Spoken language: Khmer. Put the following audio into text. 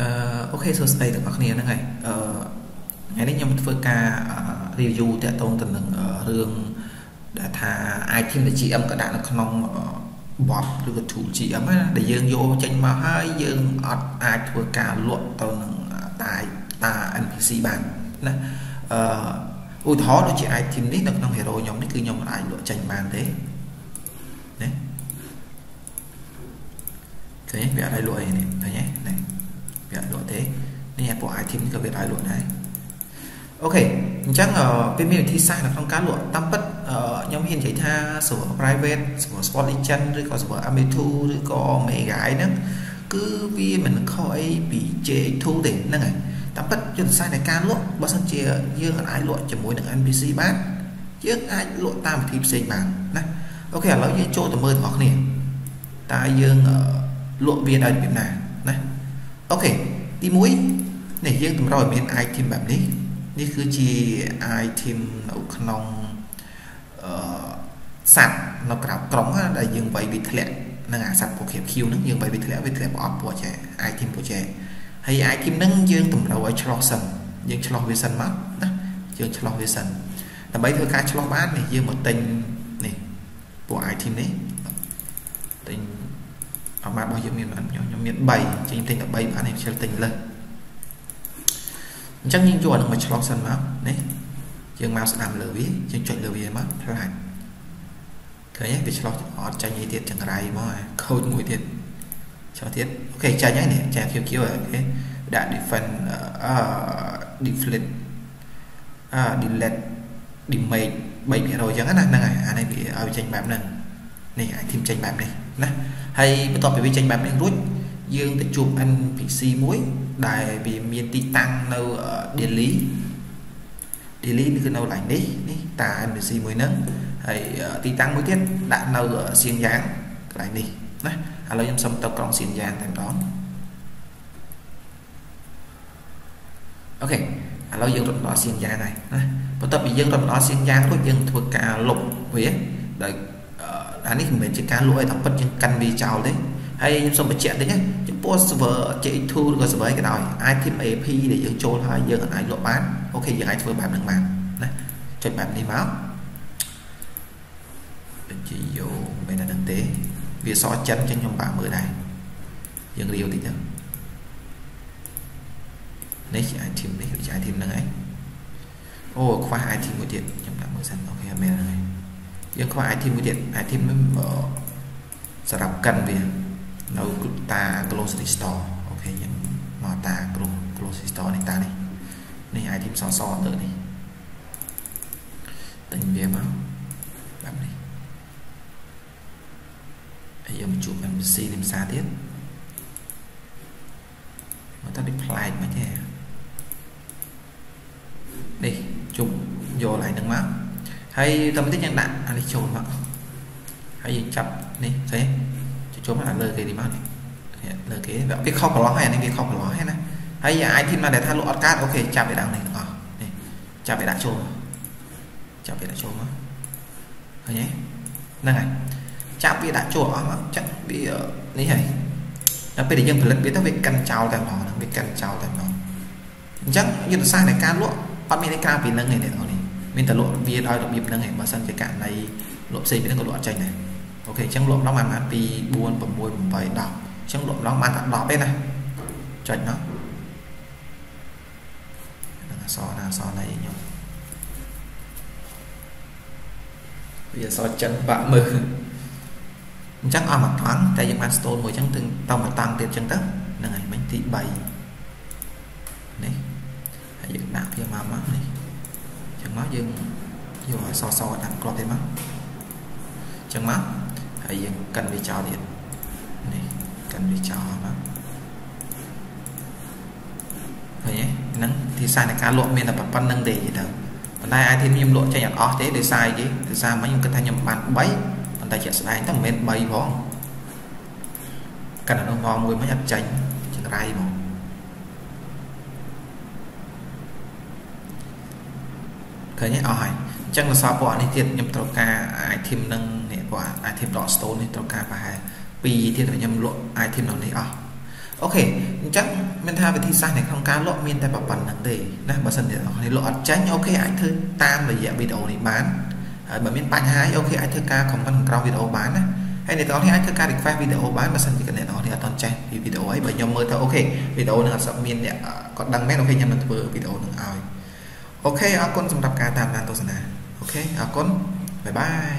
អឺអូខេសួស្តីទាំងអស់គ្នាហ្នឹងហើយអឺថ្ងៃនេះខ្ញុំធ្វើការ review តាក់ទងទៅនឹងរឿងដែលថា item នៃ GM ក៏ដាក់នៅក្នុង bot ឬក៏ tool GM ណាដែលយើងយកចេញមកហើយយើងអត់អាចធ្វើការលក់ទៅនឹងតាតា NPC បានណាអឺឧទាហរណ៍ដូចជា item នេះនៅក្នុង hero ខ្ញុំនេះគឺខ្ញុំមិនអាចលក់ចេញបានទេណាឃើញវាអត់ឲ្យលក់អីនេះឃើញទេនេះ វាអត់លក់ទេនេះពួក item នេះក៏វាឲ្យលក់ដែរអូខេអញ្ចឹងវាមានវិធីសាស្ត្រនៅក្នុងការលក់តាមពិតខ្ញុំហ៊ាននិយាយថា server private server sport legend ឬក៏ server MA2 ឬក៏ Mega ហ្នឹងគឺវាមិនខុសអីពី J2 ទេហ្នឹងហើយតាមពិតយុទ្ធសាស្ត្រនៃការលក់បើសិនជាយើងអាចលក់ជាមួយនឹង NPC បានយើងអាចលក់តាមវិធីផ្សេងបានណាអូខេឥឡូវយើងចូលទៅមើលទាំងអស់គ្នាតើយើងលក់វាដោយរបៀបណាណា អូខេទី1នេះយើងតម្រូវឲ្យមាន item បែបនេះនេះគឺជា item នៅក្នុងអឺសัตว์នៅក្រៅក្រុងដែលយើងវាយវាធ្លាក់នឹងអាសัตว์ Pokemon Q ហ្នឹងយើងវាយវាធ្លាក់វាធ្លាក់ប្រអប់ពួកចេះ item ពួកចេះហើយ item ហ្នឹងយើងតម្រូវឲ្យឆ្លោះសិនយើងឆ្លោះវាសិនមកណាយើងឆ្លោះវាសិនដើម្បីធ្វើការឆ្លោះបាននេះយើងមកទិញនេះពួក item នេះទិញ អាម៉ារបស់យើងមានបានខ្ញុំខ្ញុំមាន3ចេញទិញតែ3បាននេះខ្ជិលទិញលើសអញ្ចឹងយើងយកអានឹងមកឆ្លោះសិនមកនេះយើងមកស្ដាំលើវាយើងចុចលើវាមកផ្លាច់ឃើញទេវាឆ្លោះអត់ចាញ់អីទៀតចង្រៃមកខូចមួយទៀតឆ្លោះទៀតអូខេចាញ់ហើយនេះចាខៀវខៀវអូខេដាក់ defend អឺ deflect អឺ delete damage 3%អញ្ចឹងណាហ្នឹងហើយអានេះវាឲ្យចេញបែបហ្នឹងនេះអាចធីមចេញបែបនេះ ណាហើយបន្ទាប់ពីវាចេញបែបនេះរួចយើងទៅជួប NPC មួយដែលវាមានទីតាំងនៅ Delhi Delhi នេះគឺនៅកន្លែងនេះនេះតា NPC មួយហ្នឹងហើយទីតាំងមួយទៀតដាក់នៅសៀងយ៉ាងកន្លែងនេះណាឥឡូវខ្ញុំសុំទៅក្រុងសៀងយ៉ាងតែម្ដងអូខេឥឡូវយើងរត់ដល់សៀងយ៉ាងហើយណាបន្ទាប់ពីយើងរត់ដល់សៀងយ៉ាងរួចយើងធ្វើការលុបវាដោយ អានេះមិនមែនជាការលក់ឲ្យតែពិតយើងកាន់វាចោលទេហើយខ្ញុំសូមបញ្ជាក់តិចណាចំពោះ server J2 ឬក៏ server ក៏ដោយ item AP ដែលយើងចូលហើយយើងអាចលក់បានអូខេយើងអាចធ្វើបែបហ្នឹងបានណាចុចបែបនេះមកដូចជាយកមិនដល់ហ្នឹងទេវាសចិនចឹងខ្ញុំបាក់មើលដែរយើងរាវតិចទៅនេះជា item នេះជា item ហ្នឹងឯងអូខ្វះ item មួយទៀតខ្ញុំដាក់មើលសិនអូខេមែនហើយ យើងខ្វះ item មួយទៀត item នេះសម្រាប់កិនវានៅតា grocery store អូខេយើងមកតា grocery store នេះតានេះនេះ item សសទៅនេះទិញវាមកបែបនេះហើយយើងជួប MCC នេះភាសាទៀតមកតើនេះប្លែកមកទេនេះជុំយកកន្លែងហ្នឹងមក ហើយតើបន្តិចយើងដាក់អានេះចូលមកហើយយើងចាប់នេះស្អីចូលមកលើគេនេះមកនេះលើគេវាខុសប្រឡោះហើយអានេះវាខុសប្រឡោះហើយណាហើយអាយធីមណាដែលថាលក់អត់កើតអូខេចាប់វាដាក់នេះទាំងអស់នេះចាប់វាដាក់ចូលចាប់វាដាក់ចូលមកឃើញទេហ្នឹងហើយចាប់វាដាក់ចូលអស់មកចាក់វានេះហើយដល់ពេលដែលយើងផលិតវាទៅវាកាន់ចោលតែម្ដងវាកាន់ចោលតែម្ដងអញ្ចឹងយុទ្ធសាស្ត្រនៃការលក់អត់មានអីក្រៅពីនឹងទេទាំងអស់នេះ មានតែលក់វាដោយរបៀបហ្នឹងឯងបើសិនជាករណីលក់ផ្សេងពីហ្នឹងក៏លក់អត់ចេញដែរអូខេអញ្ចឹងលក់ម្ដងបានបាន2 4 6 8 10អញ្ចឹងលក់ម្ដងបានតែ10ទេណាចុចមកនឹងអសណាអសណៃខ្ញុំវាអសចិនបាក់មើលអញ្ចឹងអស់មួយតង់តែយើងបាន stone មួយអញ្ចឹងទៅតមួយតង់ទៀតអញ្ចឹងទៅហ្នឹងហើយមិញទី3នេះហើយយើងដាក់វាមកមកនេះអញ្ចឹងមកយើងយកអសសដាក់ក្របទេមកអញ្ចឹងមកហើយយើងកិនវាចោលទៀតនេះកិនវាចោលមកឃើញទេហ្នឹងទីសាស្ត្រនៃការលក់មានតែប៉ុណ្្នឹងទេទៅប៉ុន្តែអាយធីខ្ញុំលក់ចេញអត់អស់ទេដោយសារអីដោយសារមិញខ្ញុំគិតថាខ្ញុំបាន3ប៉ុន្តែជាក់ស្ដែងទៅមិនមែន3ផងកាន់នោះមកមួយមិញអត់ចាញ់ចង្រៃមក ឃើញទេអស់ហើយអញ្ចឹងសរសពណ៌នេះទៀតខ្ញុំត្រូវការ item នឹងនេះពណ៌ item dot stone នេះត្រូវការប្រហែល2ទៀតខ្ញុំលក់ item នៅនេះអស់ okay អញ្ចឹងមានថាវិធីសាស្ត្រនៅក្នុងការលក់មានតែប៉ុណ្្នឹងទេណាបើសិនជាអ្នកនរលក់អត់ចេញ okay អាចធ្វើតាមរយៈវីដេអូនេះបានហើយបើមានបញ្ហា okay អាចធ្វើការ comment ក្រោមវីដេអូបានណាហើយអ្នកនរនេះអាចធ្វើការ request វីដេអូបានបើសិនជាអ្នកនរនេះអត់ទាន់ចេះពីវីដេអូអីបើខ្ញុំមើលទៅ okay វីដេអូនឹងអត់សូវមានអ្នកគាត់ដឹងមែន okay ខ្ញុំនឹងធ្វើវីដេអូនឹងឲ្យ okay អរគុណសម្រាប់ការតាមដានទស្សនា okay អរគុណ bye bye